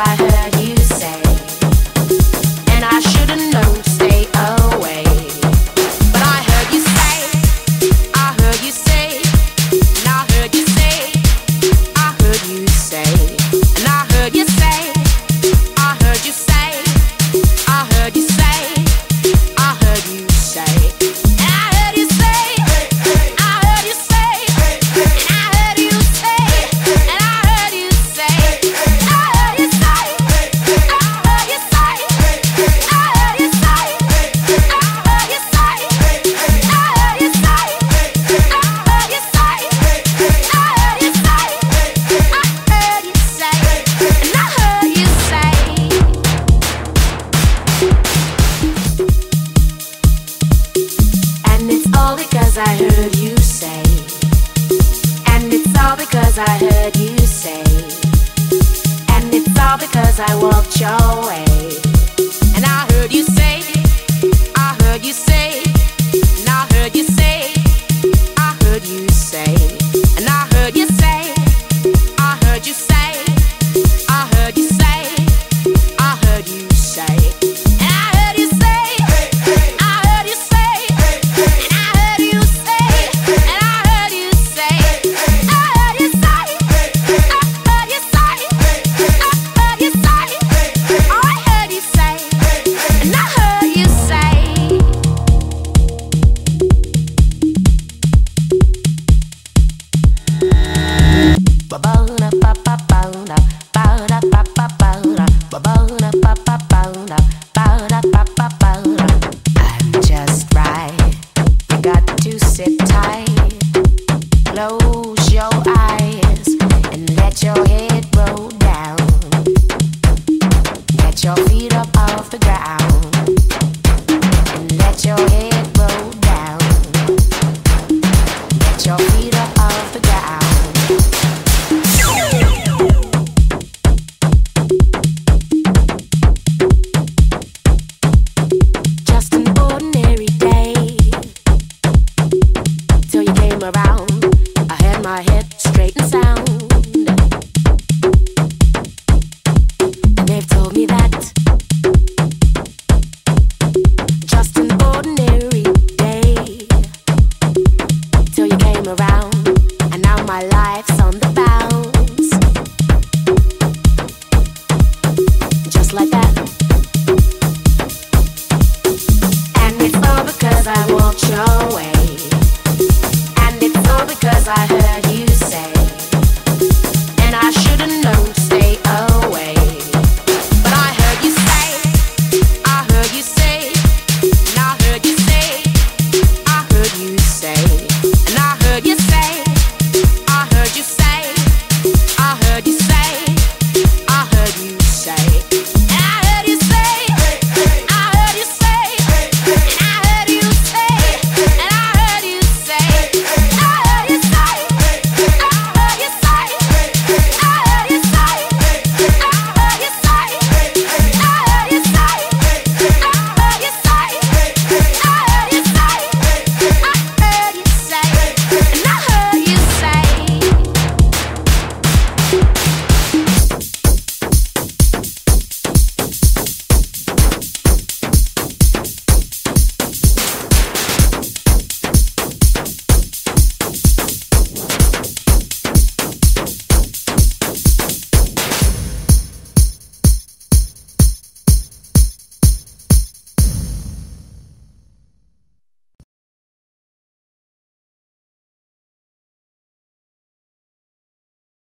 I heard heard you say. And it's all because I walked your way. And I heard you say, I heard you say, and I heard you say, I heard you say. feet up off the ground. And let your head life's on the back.